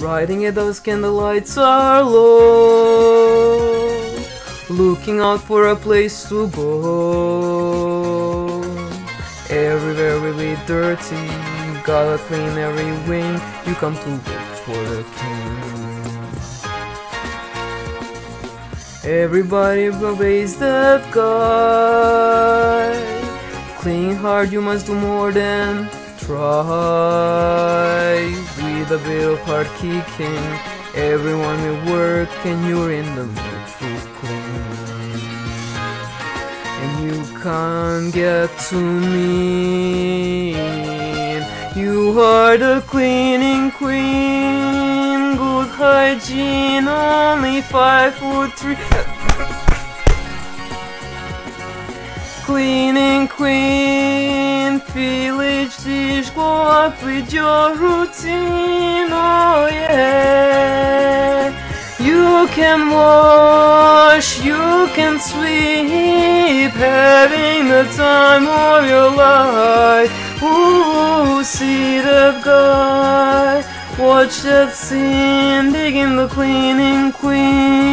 Riding at dusk and the lights are low. Looking out for a place to go. Everywhere really dirty. Gotta clean every wing. You come to look for the king. Everybody obeys that guy. Clean hard, you must do more than try. A hard kicking, everyone will work, and you're in the mood to clean. And you can't get to me. You are the cleaning queen, good hygiene, only five foot three. Cleaning queen, village dish, go up with your routine, can wash, you can sweep, having the time of your life. Ooh, see that guy, watch that scene, digging the cleaning queen.